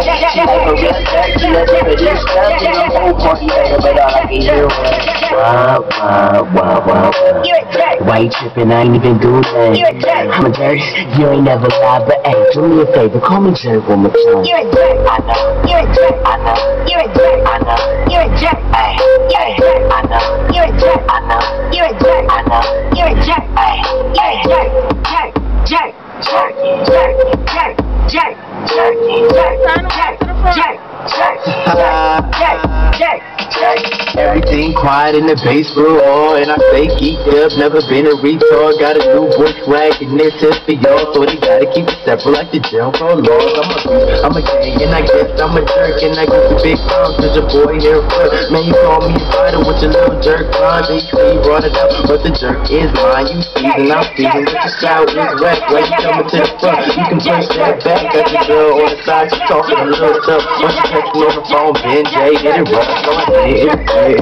She like a real jack, she a real stuff, and the whole party like but all I can hear Wow, wow, wow, wow, wow. Why you tripping? I ain't even do that. I'm a jerk. You ain't never lied, but hey, do me a favor, call me jerk one more time. You're a jerk. I know, You're a jerk. I know, You're a jerk. I know. You're a jerk. Hey, You're a jerk. I know, You're a jerk. I know, You're a jerk. I know. You're a jerk. Hey, You're a jerk. Jerk. Jerk. Jerk. Jerk. Everything quiet in the base for all, oh, and I stay geeked up. Never been a retard. Got a new swag, and this is for y'all. So they gotta keep it separate like the jail for laws. I'm a, I'm a gang, and I guess I'm a jerk, and I get the big pounds. Cause your boy here first. Man, you call me fighter with your little jerk rhymes. They say you brought it up, but the jerk is mine. You season, I'm season, but your style is wet. When you coming to the front, you can push that back. Got your girl on the side, she talking a little tough. Once you catch me on the phone, Ben J, hit it rough. So I did.